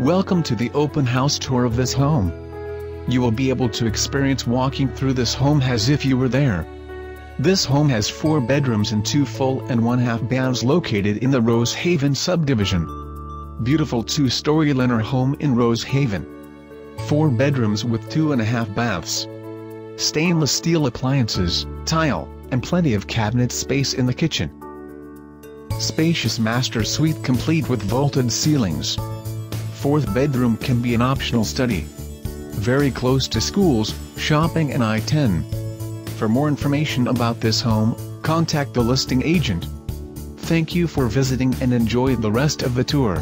Welcome to the open house tour of this home. You will be able to experience walking through this home as if you were there. This home has four bedrooms and two full and one half baths located in the Rose Haven subdivision. Beautiful two-story Lennar home in Rose Haven. Four bedrooms with two and a half baths. Stainless steel appliances, tile, and plenty of cabinet space in the kitchen. Spacious master suite complete with vaulted ceilings. Fourth bedroom can be an optional study. Very close to schools, shopping and I-10. For more information about this home, contact the listing agent. Thank you for visiting and enjoy the rest of the tour.